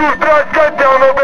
Two, blood, gun down, open.